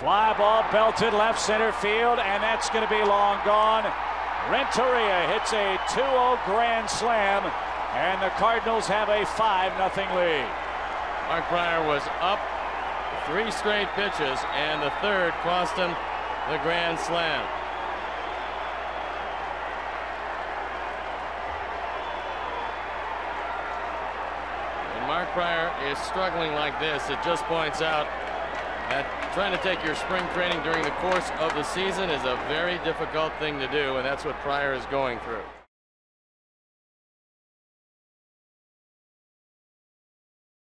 Fly ball belted left center field, and that's going to be long gone. Renteria hits a 2-0 grand slam, and the Cardinals have a 5-0 lead. Mark Prior was up three straight pitches, and the third cost him the grand slam. When Mark Prior is struggling like this, it just points out that trying to take your spring training during the course of the season is a very difficult thing to do, and that's what Prior is going through.